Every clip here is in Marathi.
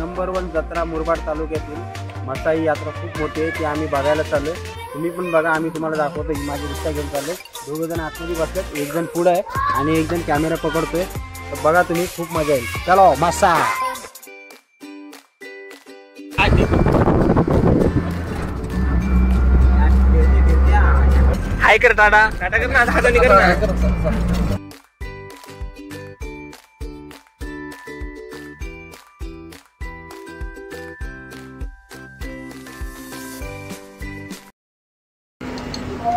नंबर वन जत्रा मुरबाड तालुक्यातील मसाई यात्रा खूप मोठी आहे ती आम्ही बघायला चाललोय. तुम्ही पण बघा आम्ही तुम्हाला दाखवतो ही माझी रिक्षा घेऊन चाललोय दोघं जण आतमध्ये बसलेत एक जण पुढं आहे आणि एक जण कॅमेरा पकडतोय. तर बघा तुम्ही खूप मजा येईल. चलो मसा. हाय कर टाटा. टाटा कर ना हाताने कर ना.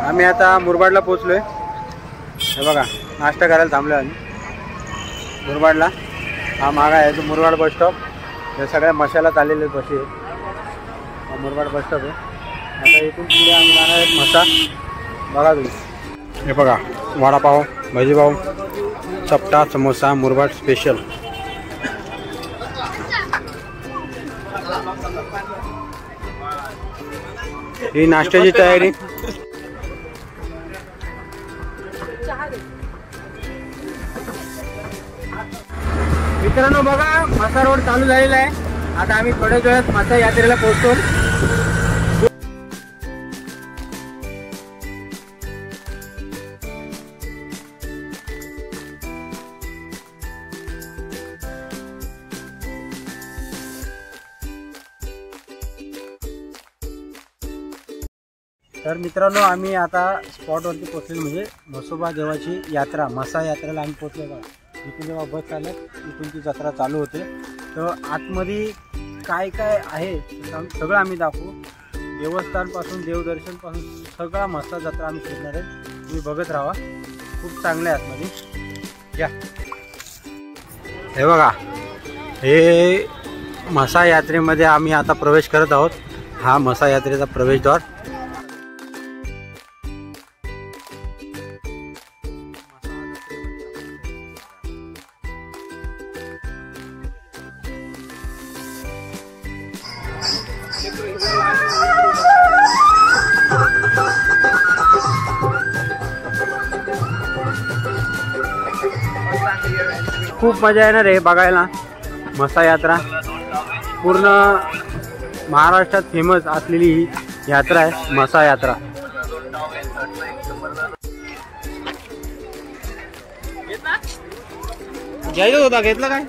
आम्ही आता मुरबाडला पोहोचलोय. हे बघा नाश्ता करायला थांबलो आम्ही. मुरबाडला. हा मागा आहे तो मुरबाड बस स्टॉप हे सगळ्या मशाला आलेले बशी आहे हा मुरबाड बस स्टॉप आहे. आता इथून पुढे आम्ही जाणार आहेत मसा. बघा तुम्ही. हे बघा वडापाव भजीपाव चपटा समोसा मुरबाड स्पेशल ही नाश्त्याची तयारी. मित्रांनो बघा मसा रोड चालू झालेला आहे. आता आम्ही थोड्याच वेळात मासा यात्रेला पोहोचतो. तर मित्रांनो आम्ही आता स्पॉटवरती पोहोचलेलो म्हणजे म्हसोबा देवाची यात्रा मासा यात्रेला आम्ही पोचलो बघा इथून जेव्हा बस चालत इथून ती जत्रा चालू होते. तर आतमध्ये काय काय आहे सगळं आम्ही दाखवू. देवस्थानपासून देवदर्शनपासून सगळा मसा जत्रा आम्ही फिरणार आहे. तुम्ही बघत राहा. खूप चांगलं आहे आतमध्ये. या. हे बघा. हे मसा यात्रेमध्ये आम्ही आता प्रवेश करत आहोत. हा मसा यात्रेचा प्रवेशद्वार. खूप मजा येणार आहे बघायला. मसा यात्रा. पूर्ण महाराष्ट्रात फेमस असलेली ही यात्रा आहे मसा यात्रा. घ्यायचं होता घेतलं काय?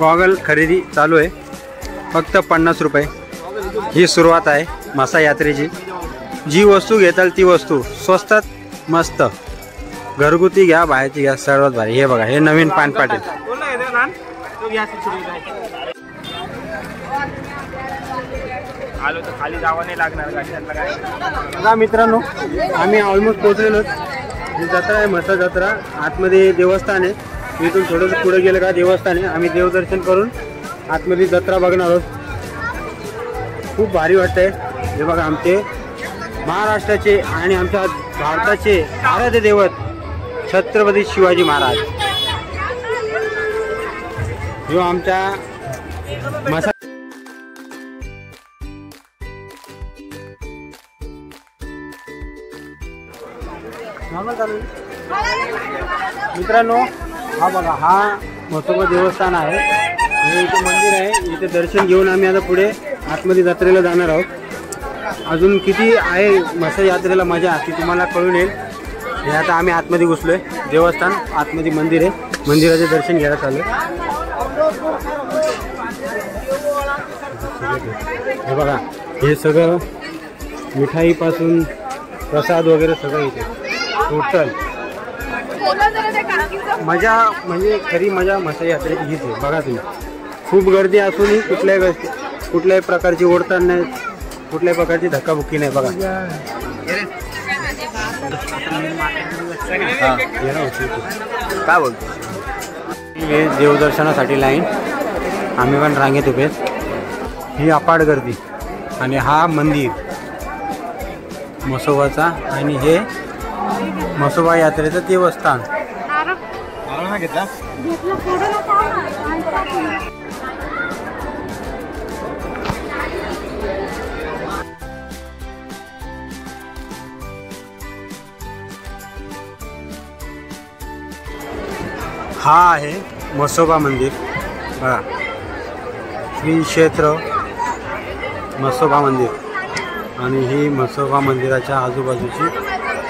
गॉगल खरेदी चालू आहे. फक्त पन्नास रुपये. ही सुरुवात आहे मासा यात्रेची. जी वस्तू घेताल ती वस्तू स्वस्तात मस्त. घरगुती घ्या बाहेरची घ्या सर्वात भारी. हे बघा हे नवीन पान आहे. आलो तर खाली जावं नाही लागणार. मित्रांनो आम्ही ऑलमोस्ट पोहोचलेलो ही जत्रा आहे म्हसा जत्रा आतमध्ये देवस्थान आहे. इथून थोडंसं पुढे गेलं का देवस्थान आहे. आम्ही देवदर्शन करून आतमध्ये जत्रा बघणार आहोत. खूप भारी वाटतंय. हे बघा आमचे महाराष्ट्राचे आणि आमच्या भारताचे आराध्य दैवत छत्रपती शिवाजी महाराज. जो आमच्या मसा नॉर्मल चालू मित्रांनो हा बघा हा म्हसोबा देवस्थान आहे. हे इथे मंदिर आहे. इथे दर्शन घेऊन आम्ही आता पुढे आतमध्ये जत्रेला जाणार आहोत. अजून किती आहे मसा यात्रेला मजा ती तुम्हाला कळून येईल. हे आता आम्ही आतमध्ये घुसलोय. देवस्थान आतमध्ये मंदिर आहे. मंदिराचे दर्शन घ्यायला चालू हे बघा हे सगळं मिठाईपासून प्रसाद वगैरे सगळं इथे. टोटल मजा म्हणजे खरी मजा मसा यात्रेची हीच आहे बघा तुम्ही. खूप गर्दी असूनही कुठल्याही गोष्टी कुठल्याही प्रकारची ओढताण नाही कुठल्याही प्रकारची धक्काबुक्की नाही बघा. हा. काय बोलतो? हे देवदर्शनासाठी लाईन आम्ही पण रांगेत उभे. ही अपाट गर्दी. आणि हा मंदिर. मसोबाचा आणि हे मसोबा यात्रेचं देवस्थान. हा आहे म्हसोबा मंदिर. हा. श्री क्षेत्र म्हसोबा मंदिर. आणि ही म्हसोबा मंदिराच्या आजूबाजूची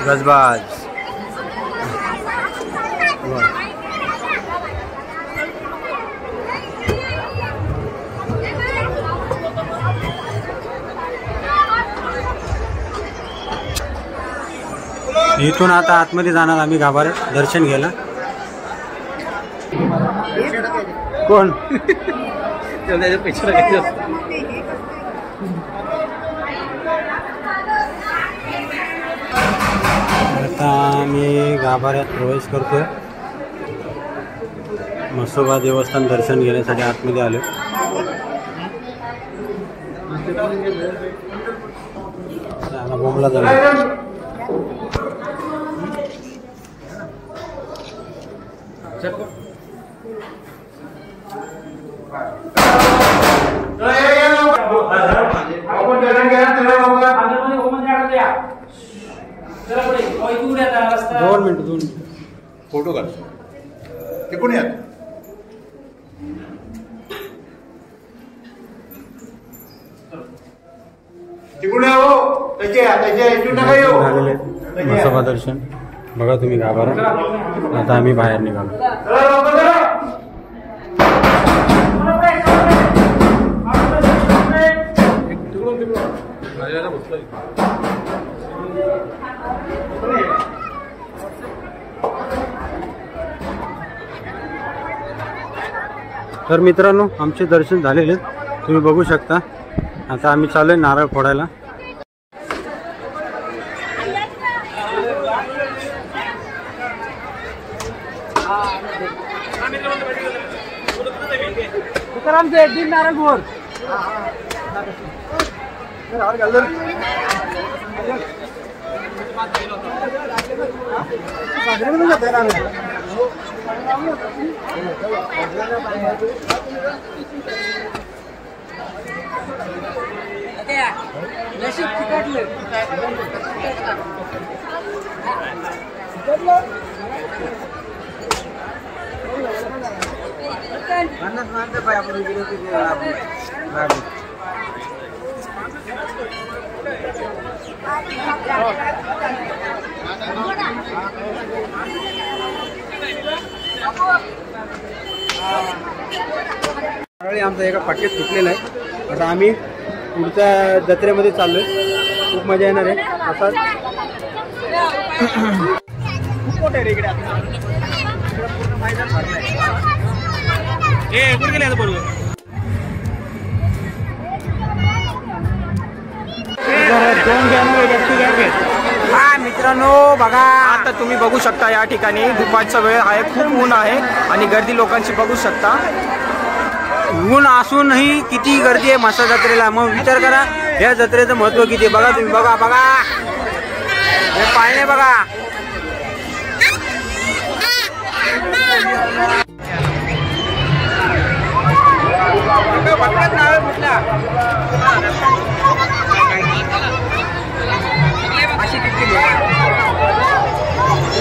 गजबाज. इथून आता आतमध्ये जाणार आम्ही गाभार दर्शन घ्यायला. कोण? आता मी गाभाऱ्यात प्रवेश करतो आहे मसोबा देवस्थान दर्शन घेण्यासाठी आतमध्ये आलो बोंबला झाला दोन मिनिट दोन मिनिट. फोटो काढ. ते कोणी आहेत? हो. दर्शन बघा तुम्ही गाभारा आता आम्ही बाहेर निघालो चला लवकर चला. तर मित्रांनो आमचे दर्शन झालेले तुम्ही बघू शकता. आता आम्ही चालू आहे नारळ फोडायला. नारळी Oke ya, Messi kita dulu. Mana pak आमचा एका पाट्यात सुटलेला आहे. आता आम्ही पुढच्या जत्रेमध्ये चाललोय. खूप मजा येणार आहे. असाच बरोबर मित्रांनो बघा. आता तुम्ही बघू शकता या ठिकाणी. दुपारचा वेळ आहे खूप ऊन आहे आणि गर्दी लोकांची बघू शकता. ऊन असूनही किती गर्दी आहे मासा जत्रेला. मग विचार करा या जत्रेचं महत्त्व किती. बघा तुम्ही बघा बघा. हे पाळणे बघा.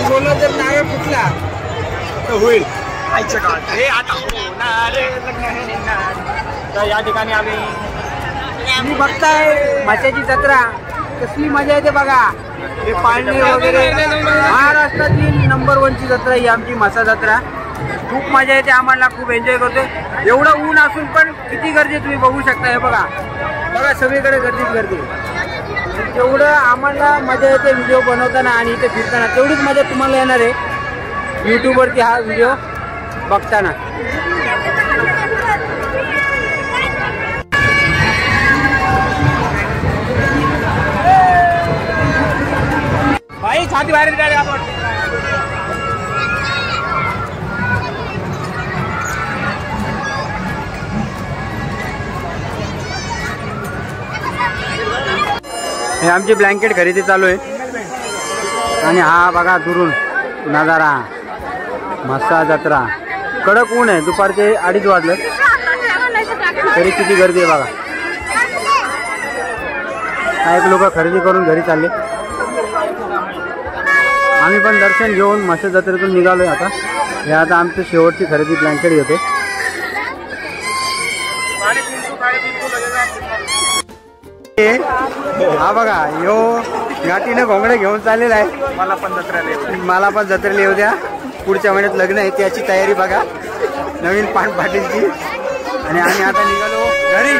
बोललो तर नारळ फुटला. तर होईल. आईच्या काळात. हे आता होणार लग्न निघणार. तर या ठिकाणी आम्ही तुम्ही बघताय माशाची जत्रा. कसली मजा येते बघा. हे पाळणे वगैरे. महाराष्ट्रातील नंबर वनची जत्रा ही आमची मासा जत्रा. खूप मजा येते आम्हाला खूप एन्जॉय करतोय. एवढं ऊन असून पण किती गर्दी तुम्ही बघू शकता हे बघा. बघा सगळीकडे गर्दीच गर्दी जेवढं आम्हाला मजा येते व्हिडिओ बनवताना आणि इथे फिरताना. तेवढीच मजा तुम्हाला येणार आहे. यूट्यूबवरती हा व्हिडिओ बघताना. भाई छाती बाहेर आपण. हे आमची ब्लँकेट खरेदी चालू आहे. आणि हा बघा दुरून नजारा. मस्सा जत्रा. कडक ऊन आहे. दुपारचे अडीच वाजलं. तरी किती गर्दी आहे बघा. काही लोक खरेदी करून घरी चालले. आम्ही पण दर्शन घेऊन मस्त जत्रेतून निघालोय आता. हे आता आमची शेवटची खरेदी ब्लँकेट घेतो. हा बघा यो घाटीनं घोंगडे घेऊन चाललेला आहे. मला पण जत्रेला मला पण जत्रेला येऊ द्या. पुढच्या महिन्यात लग्न आहे त्याची तयारी बघा. नवीन पान पाटीलची. आणि आम्ही आता निघालो घरी.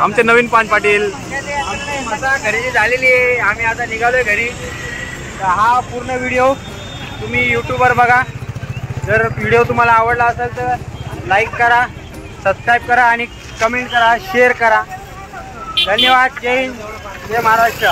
आमचे नवीन पान पाटील. खरेदी झालेली आहे. आम्ही आता निघालोय घरी. हा पूर्ण व्हिडिओ तुम्ही यूट्यूबवर बघा. जर व्हिडिओ तुम्हाला आवडला असेल तर लाईक करा सबस्क्राईब करा आणि कमेंट करा शेअर करा. धन्यवाद. जय हिंद. जय महाराष्ट्र.